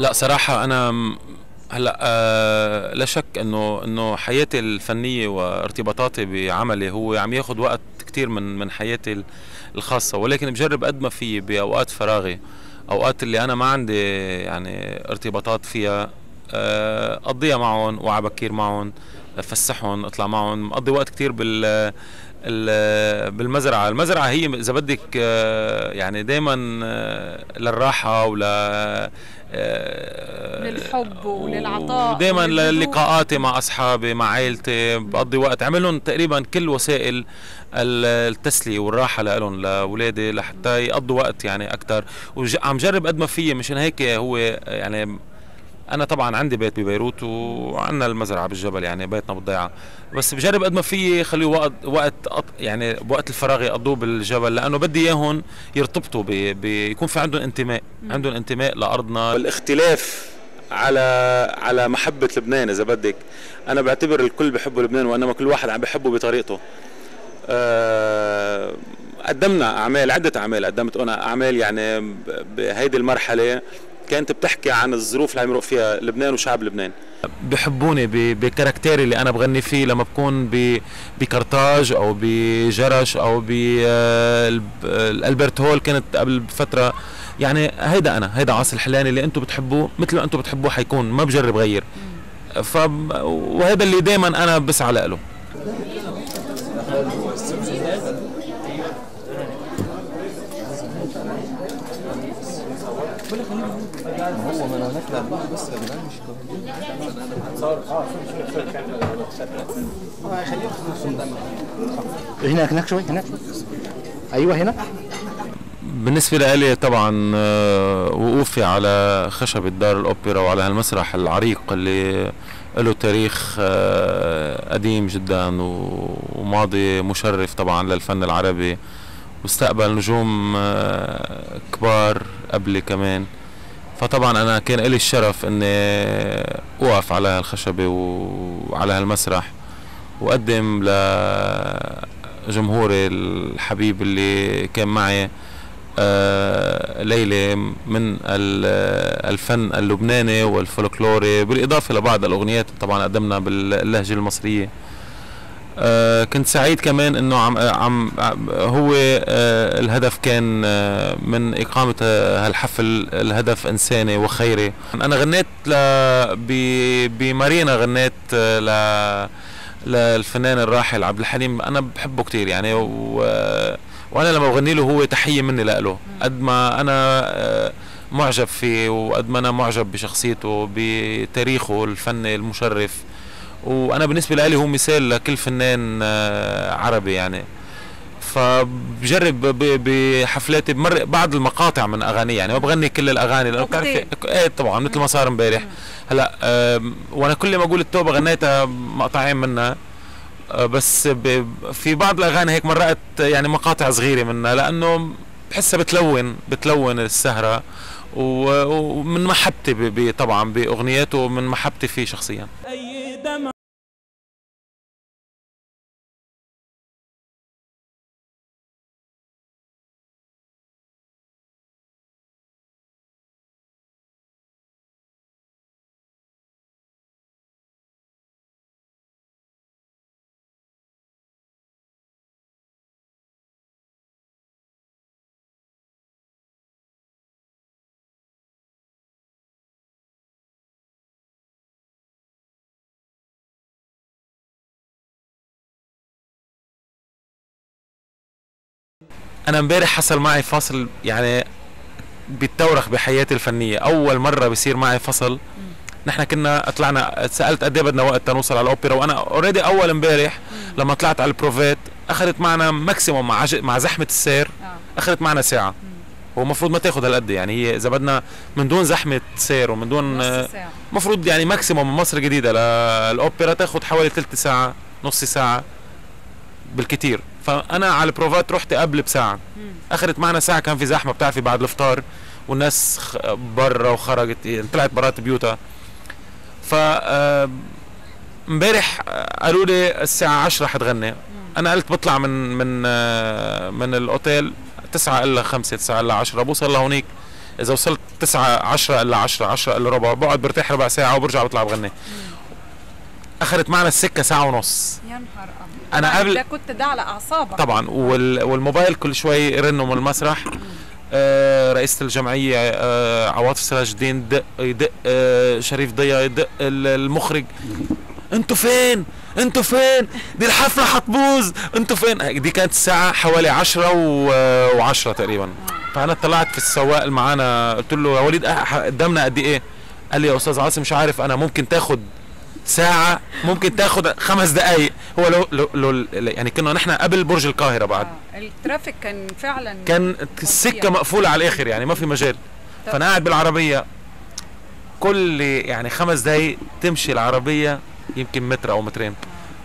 لا صراحة أنا هلأ آه لا شك إنه إنه حياتي الفنية وارتباطاتي بعملي هو عم ياخذ وقت كثير من من حياتي ال- الخاصة. ولكن بجرب قد ما في بأوقات فراغي أوقات اللي أنا ما عندي يعني ارتباطات فيها آه، معهم وعبكير معهم أفسحهم أطلع معهم مقضي وقت كثير بال ال- بالمزرعة. المزرعة هي إذا بدك آه، يعني دائما للراحة ول آه، للحب وللعطاء ودائما. للقاءاتي مع أصحابي مع عائلتي بقضي وقت عملهم تقريبا كل وسائل ال- التسلية والراحة لهم لأولادي لحتى يقضوا وقت يعني أكثر وعم جرب قد ما في مشان هيك هو يعني أنا طبعا عندي بيت ببيروت وعندنا المزرعة بالجبل يعني بيتنا بالضيعة. بس بجرب قد ما في خليه وقت وقت يعني وقت الفراغ يقضوه بالجبل لأنه بدي إياهم يرتبطوا ب- بيكون في عندهم انتماء عندهم انتماء لأرضنا. والاختلاف على على محبة لبنان إذا بدك. أنا بعتبر الكل بحبوا لبنان وإنما كل واحد عم بحبه بطريقته. أه قدمنا أعمال عدة أعمال قدمت. أنا أعمال يعني بهيدي المرحلة كانت بتحكي عن الظروف اللي عم يمرق فيها لبنان وشعب لبنان. بحبوني بكاركتيري اللي أنا بغني فيه لما بكون بكرتاج أو بجرش أو بالبرت هول كانت قبل فترة. يعني هيدا أنا هيدا عاصي الحلاني اللي أنتم بتحبوه مثل ما أنتم بتحبوه حيكون ما بجرب غير. ف وهذا اللي دائما أنا بسعى له هناك هناك شوي هناك شوي. أيوه هنا. بالنسبة لي طبعا آه، وقوفي على خشبة دار الأوبرا وعلى هالمسرح العريق اللي له تاريخ آه، قديم جدا وماضي مشرف طبعا للفن العربي. واستقبل نجوم آه، كبار قبلي كمان. فطبعا أنا كان لي الشرف إني أوقف على هالخشبة وعلى هالمسرح وأقدم لجمهوري الحبيب اللي كان معي آه، ليلة من ال- الفن اللبناني والفولكلوري بالإضافة لبعض الأغنيات. طبعا قدمنا باللهجة المصرية. آه، كنت سعيد كمان إنه عم عم هو آه، الهدف كان آه، من إقامة هالحفل الهدف إنساني وخيري. أنا غنيت ل بمارينا غنيت ل للفنان الراحل عبد الحليم. أنا بحبه كتير يعني و... وأنا لما بغني له هو تحية مني له قد ما أنا معجب فيه وقد ما أنا معجب بشخصيته بتاريخه الفني المشرف. وأنا بالنسبة لي هو مثال لكل فنان آه، عربي يعني. فبجرب ب- بحفلاتي بمر بعض المقاطع من اغانيه يعني. ما بغني كل الأغاني لأنه بتعرفي. إيه طبعا مثل ما صار امبارح. هلأ وأنا كل ما أقول التوبة غنيتها مقطعين منها. آه، بس ب- في بعض الأغاني هيك مرات يعني مقاطع صغيرة منها لأنه بحسها بتلون بتلون السهرة. ومن محبتي طبعا بأغنياته ومن محبتي فيه شخصيا. أنا امبارح حصل معي فصل يعني بيتورخ بحياتي الفنية. أول مرة بصير معي فصل. نحن كنا طلعنا سألت قد إيه بدنا وقت تنوصل على الأوبرا وأنا already أول امبارح لما طلعت على البروفات أخذت معنا maximum مع عج... مع زحمة السير آه. أخذت معنا ساعة. هو المفروض ما تاخذ هالقد يعني هي إذا بدنا من دون زحمة سير ومن دون آه، نص ساعة. مفروض يعني maximum من مصر الجديدة للأوبرا تاخد حوالي ثلث ساعة نص ساعة بالكتير. فأنا على البروفات رحت قبل بساعة. أخذت معنا ساعة كان في زحمة بتعرفي بعد الفطار والناس برا وخرجت يعني طلعت برات بيوتها. ف آه، امبارح آه، قالوا لي الساعة 10 حتغني. أنا قلت بطلع من من آه، من الأوتيل 9 إلا 5 9 إلا 10 بوصل لهونيك. إذا وصلت 9 10 إلا 10 10 إلا ربع بقعد برتاح ربع ساعة وبرجع بطلع بغني. اخذت معنا السكة ساعة ونص. يا نهار أبيض. أنا طبعاً قبل- ده كنت ده على أعصابك طبعا وال والموبايل كل شوي يرنوا من المسرح آه رئيسة الجمعية آه عواطف سراج الدين دق يدق آه شريف ضيا يدق ال- المخرج أنتوا فين؟ أنتوا فين؟ دي الحفلة حتبوظ أنتوا فين؟ دي كانت الساعة حوالي عشرة و- وعشرة تقريبا فأنا طلعت في السواق اللي معانا قلت له يا وليد قدامنا قد إيه؟ قال لي يا أستاذ عاصم مش عارف أنا ممكن تاخد ساعة ممكن تاخد خمس دقايق. هو لو, لو, لو يعني كنا نحن قبل برج القاهرة بعد. آه. الترافيك كان فعلا كان السكة مقفولة على الآخر يعني ما في مجال. طب- فأنا قاعد بالعربية. كل يعني خمس دقايق تمشي العربية يمكن متر أو مترين.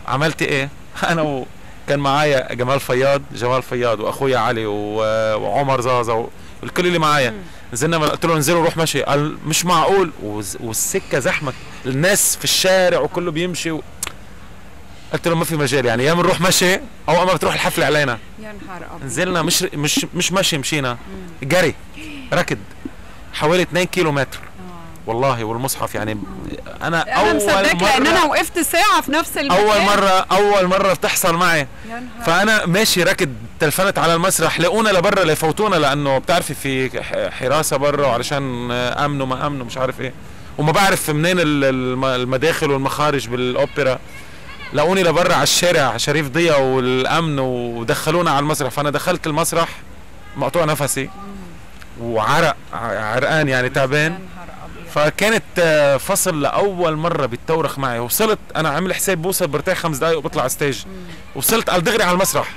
عملت إيه؟ أنا و... كان معايا جمال فياض جمال فياض وأخويا علي. وعمر زازا والكل اللي معايا. نزلنا قلت له انزلوا روح مشي. قال مش معقول. والسكة زحمة. الناس في الشارع وكله بيمشي و... قلت له ما في مجال يعني يا بنروح مشي أو اما بتروح الحفلة علينا. يا نهار أبيض. نزلنا مش مش مش مشي مشينا. جري ركض. حوالي 2 كيلو متر والله والمصحف يعني أنا أنا أول مصدقك لأن أنا مره وقفت ساعة في نفس المكان. أول مرة أول مرة بتحصل معي. فأنا ماشي راكد تلفنت على المسرح لقونا لبرا ليفوتونا لأنه بتعرفي في حراسة برا وعلشان أمن وما أمن ومش عارف إيه. وما بعرف منين ال- الم- المداخل والمخارج بالأوبرا. لقوني لبرا على الشارع شريف ضيا والأمن ودخلونا على المسرح. فأنا دخلت المسرح مقطوع نفسي وعرق عرقان يعني تعبان. فكانت آه، فصل لأول مرة بتورخ معي. وصلت أنا عامل حساب بوصل برتاح خمس دقايق وبطلع على ستيج وصلت على دغري على المسرح.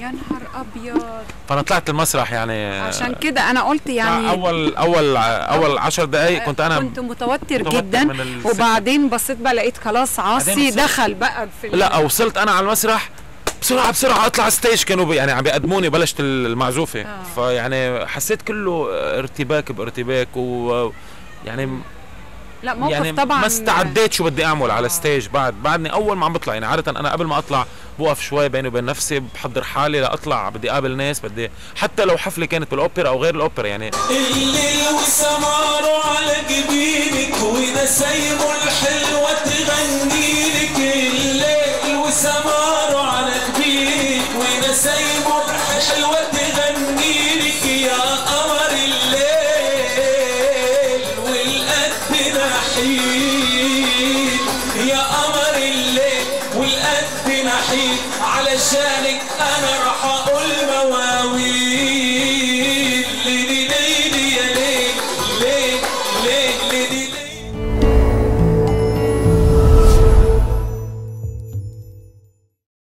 يا نهار أبيض فأنا طلعت المسرح يعني عشان كده أنا قلت يعني اول اول أول عشر دقايق كنت أنا كنت متوتر, متوتر جدا. وبعدين بصيت بقى لقيت خلاص عاصي. دخل بقى في لا وصلت أنا على المسرح بسرعة بسرعة أطلع stage كانوا يعني عم بيقدموني بلشت المعزوفة آه. فيعني حسيت كله ارتباك بارتباك و يعني لا موقف يعني طبعا ما استعديت شو بدي أعمل على stage بعد. بعدني أول ما عم بطلع يعني عادة أنا قبل ما أطلع بوقف شوي بيني وبين نفسي بحضر حالي لأطلع بدي أقابل ناس بدي حتى لو حفلة كانت بالأوبرا أو غير الأوبرا يعني الليل وسماره على جبينك ونسايمه الحلوة تغني لك. الليل وسماره على جبينك ونسايمه الحلوة علشانك أنا راح أقول